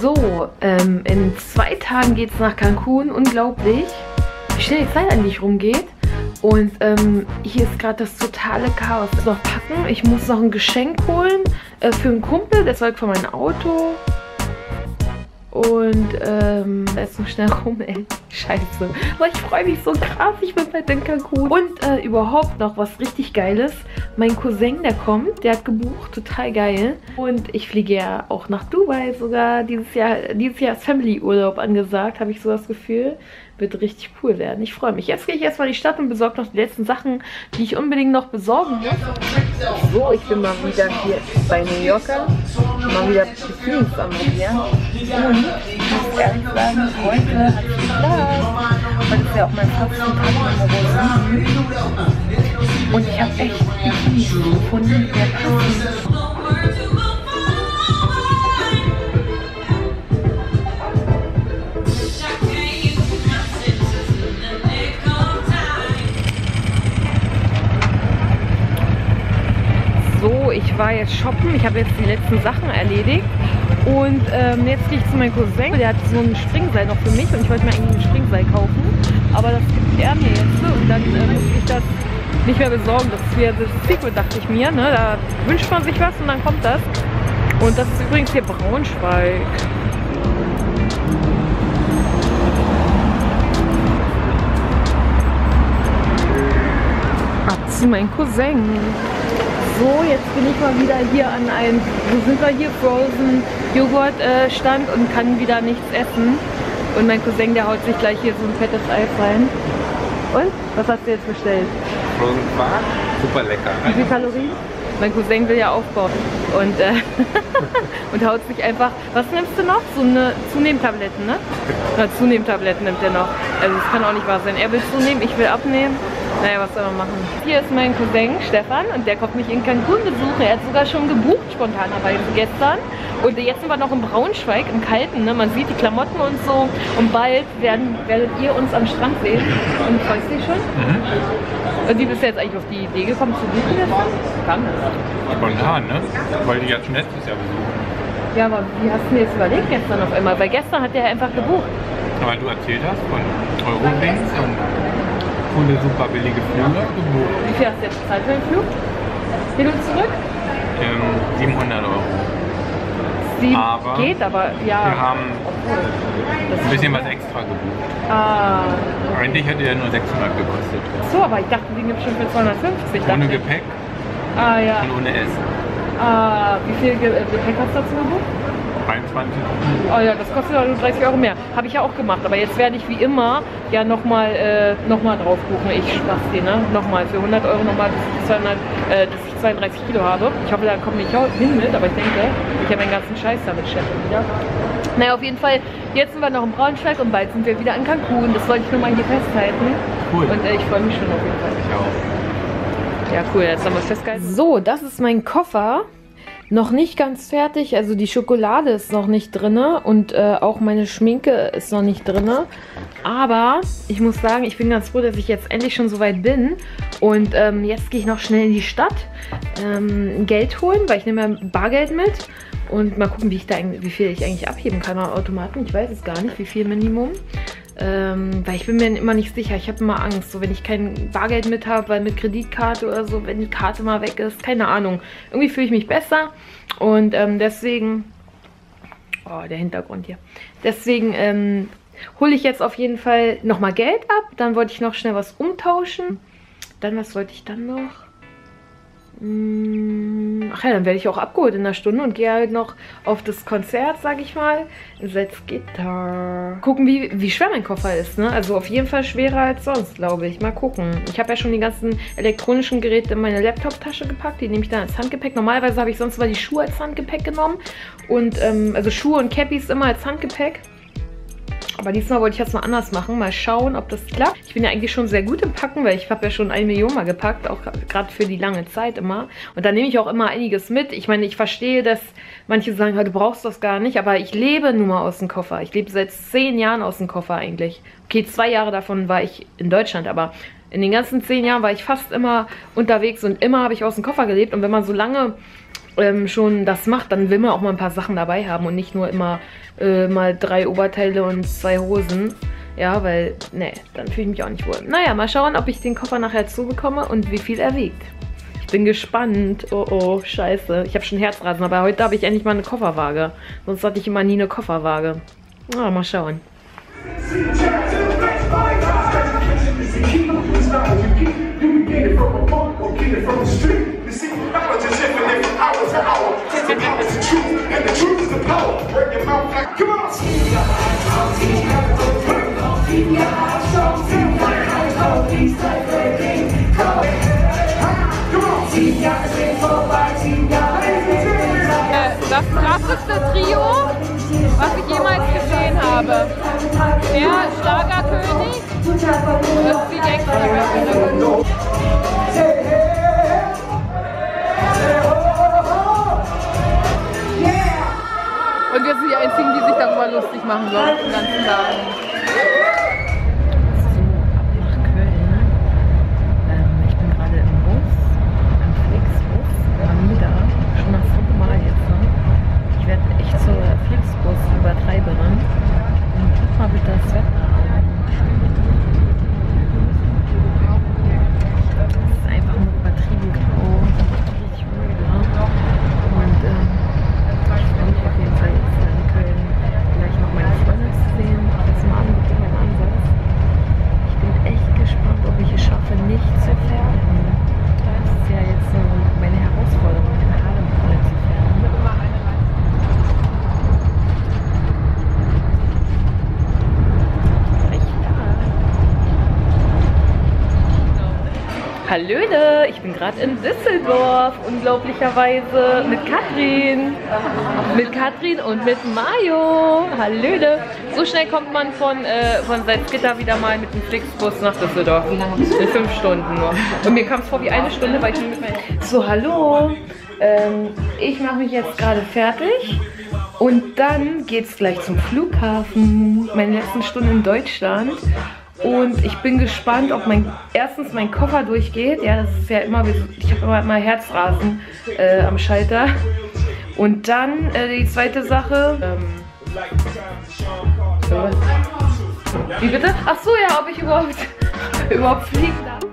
So, ähm, in zwei Tagen geht es nach Cancun. Unglaublich, wie schnell die Zeit eigentlich rumgeht. Und ähm, hier ist gerade das totale Chaos. Noch packen. Ich muss noch ein Geschenk holen äh, für einen Kumpel. Der soll für mein Auto. Und ähm, da ist so schnell rum, ey. Scheiße. Aber ich freue mich so krass. Ich bin bei den Cancun. Und äh, überhaupt noch was richtig Geiles. Mein Cousin, der kommt, der hat gebucht. Total geil. Und ich fliege ja auch nach Dubai sogar. Dieses Jahr, dieses Jahr ist Family-Urlaub angesagt, habe ich so das Gefühl. Wird richtig cool werden. Ich freue mich. Jetzt gehe ich erstmal in die Stadt und besorge noch die letzten Sachen, die ich unbedingt noch besorgen muss. So, ich bin mal wieder hier bei New Yorker. Mal wieder Bikinis am. Und ich muss ehrlich sagen, heute hat es ist ja auch mein 7. Und ich habe echt Bikinis gefunden, der passen. War jetzt shoppen. Ich habe jetzt die letzten Sachen erledigt. Und ähm, jetzt gehe ich zu meinem Cousin. Der hat so ein Springseil noch für mich. Und ich wollte mir eigentlich ein Springseil kaufen. Aber das gibt er mir jetzt. Und dann äh, muss ich das nicht mehr besorgen. Das ist wieder das Secret, dachte ich mir. Ne? Da wünscht man sich was und dann kommt das. Und das ist übrigens hier Braunschweig. Ab zu meinem Cousin. So, jetzt bin ich mal wieder hier an einem, wo sind wir hier, Frozen Joghurt äh, Stand und kann wieder nichts essen. Und mein Cousin, der haut sich gleich hier so ein fettes Eis rein. Und? Was hast du jetzt bestellt? Frozen Quark, super lecker. Wie viele Kalorien? Mein Cousin will ja aufbauen. Und, äh, und haut sich einfach. Was nimmst du noch? So eine Zunehmtabletten, ne? Oder Zunehmtabletten nimmt er noch. Also das kann auch nicht wahr sein. Er will zunehmen, ich will abnehmen. Naja, was soll man machen? Hier ist mein Cousin Stefan und der kommt mich in Cancun besuchen. Er hat sogar schon gebucht spontanerweise gestern. Und jetzt sind wir noch in Braunschweig, im Kalten. Ne? Man sieht die Klamotten und so. Und bald werden, werdet ihr uns am Strand sehen. Und freust dich schon? Mhm. Und wie bist du jetzt eigentlich auf die Idee gekommen zu buchen gestern? Kam das? Spontan, ne? Wollte ich ja schon letztes Jahr besuchen. Ja, aber wie hast du mir jetzt überlegt gestern auf einmal? Weil gestern hat der einfach gebucht. Aber du erzählt hast von Eurowings und coole, super billige Flüge gebucht. Wie viel hast du jetzt bezahlt für den Flug? Hin und zurück? Ähm, 700 Euro. Sieben Aber geht, aber ja. Wir haben ein bisschen was extra gebucht. Ah, Eigentlich hätte er nur 600 gekostet. so, aber ich dachte, die gibt schon für 250. Ohne. Gepäck Ah, ja. und ohne Essen. Ah, wie viel Ge Gepäck hast du dazu gebucht? 23 Oh ja, das kostet ja nur 30 Euro mehr. Habe ich ja auch gemacht, aber jetzt werde ich wie immer ja nochmal äh, noch mal drauf buchen. Ich spaß die, ne? Nochmal für 100 Euro nochmal, bis ich, 200, äh, dass ich 32 Kilo habe. Ich hoffe, da komme ich hin mit, aber ich denke, ich habe meinen ganzen Scheiß damit schleppen wieder. Naja, auf jeden Fall, jetzt sind wir noch in Braunschweig und bald sind wir wieder in Cancun. Das wollte ich nur mal hier festhalten. Cool. Und äh, ich freue mich schon auf jeden Fall. Ich auch. Ja, cool, jetzt haben wir es festgehalten. So, das ist mein Koffer. Noch nicht ganz fertig, also die Schokolade ist noch nicht drin und äh, auch meine Schminke ist noch nicht drin. Aber ich muss sagen, ich bin ganz froh, dass ich jetzt endlich schon so weit bin. Und ähm, jetzt gehe ich noch schnell in die Stadt ähm, Geld holen, weil ich nehme Bargeld mit. Und mal gucken, wie, ich da, wie viel ich eigentlich abheben kann am Automaten. Ich weiß es gar nicht, wie viel Minimum. Ähm, weil ich bin mir immer nicht sicher. Ich habe immer Angst, so wenn ich kein Bargeld mit habe, weil mit Kreditkarte oder so, wenn die Karte mal weg ist, keine Ahnung. Irgendwie fühle ich mich besser und ähm, deswegen, oh, der Hintergrund hier. Deswegen ähm, hole ich jetzt auf jeden Fall nochmal Geld ab. Dann wollte ich noch schnell was umtauschen. Dann, was wollte ich dann noch? Mm, Ach ja, dann werde ich auch abgeholt in einer Stunde und gehe halt noch auf das Konzert, sag ich mal. Let's Guitar. Gucken, wie, wie schwer mein Koffer ist, ne? Also auf jeden Fall schwerer als sonst, glaube ich. Mal gucken. Ich habe ja schon die ganzen elektronischen Geräte in meine Laptop-Tasche gepackt. Die nehme ich dann als Handgepäck. Normalerweise habe ich sonst mal die Schuhe als Handgepäck genommen. Und, ähm, also Schuhe und Cappies immer als Handgepäck. Aber diesmal wollte ich das mal anders machen. Mal schauen, ob das klappt. Ich bin ja eigentlich schon sehr gut im Packen, weil ich habe ja schon eine Million mal gepackt, auch gerade für die lange Zeit immer. Und da nehme ich auch immer einiges mit. Ich meine, ich verstehe, dass manche sagen, du brauchst das gar nicht, aber ich lebe nun mal aus dem Koffer. Ich lebe seit zehn Jahren aus dem Koffer eigentlich. Okay, zwei Jahre davon war ich in Deutschland, aber in den ganzen zehn Jahren war ich fast immer unterwegs und immer habe ich aus dem Koffer gelebt. Und wenn man so lange ähm, schon das macht, dann will man auch mal ein paar Sachen dabei haben und nicht nur immer äh, mal drei Oberteile und zwei Hosen. Ja, weil, ne, dann fühle ich mich auch nicht wohl. Naja, mal schauen, ob ich den Koffer nachher zubekomme und wie viel er wiegt. Ich bin gespannt. Oh, oh, scheiße. Ich habe schon Herzrasen, aber heute habe ich endlich mal eine Kofferwaage. Sonst hatte ich immer nie eine Kofferwaage. Ah, mal schauen. Politician live from hour to hour. Cause the power is the truth, and the truth is the power. Break your mouth like, come on. Äh, das Trio, was ich jemals gesehen habe. Der Schlagerkönig. Darüber lustig machen sollen, den ganzen Tag. Hallöle, ich bin gerade in Düsseldorf, unglaublicherweise, mit Katrin. Mit Katrin und mit Mayo. Hallöle. So schnell kommt man von, äh, von Salzgitter wieder mal mit dem Flixbus nach Düsseldorf. In fünf Stunden nur. Und mir kam es vor wie eine Stunde, weil ich mit meinem... So, hallo. Ähm, ich mache mich jetzt gerade fertig. Und dann geht es gleich zum Flughafen. Meine letzten Stunden in Deutschland. Und ich bin gespannt, ob mein erstens mein Koffer durchgeht. Ja, das ist ja immer, ich habe immer, immer Herzrasen äh, am Schalter. Und dann äh, die zweite Sache. Ähm, wie bitte? Ach so, ja, ob ich überhaupt, überhaupt fliegen darf.